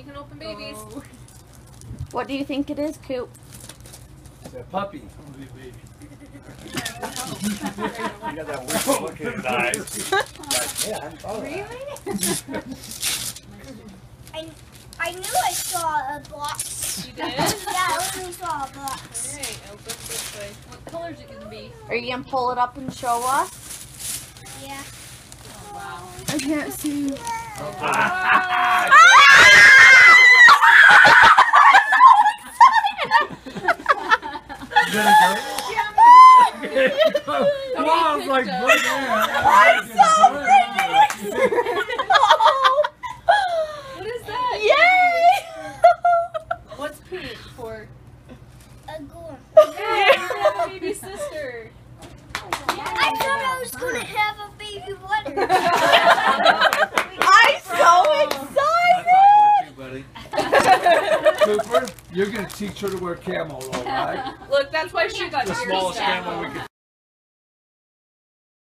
You can open babies. Oh. What do you think it is, Coop? It's a puppy. You got that weird look in his eyes. Like, yeah, I hadn't thought of. I, I knew I saw a box. You did? Yeah, I only saw a box. Alright, open this way. What colors it gonna be? Are you gonna pull it up and show us? Yeah. Oh, wow. I can't see. Come on, like, picked look I'm so What is that? Yay! What's pink for? A gorm. Hey, you have a baby sister. I thought I was gonna have a baby butter. I'm so excited! Cooper, you're gonna teach her to wear camo, all right? Look, that's why she got The yours smallest now. camel we could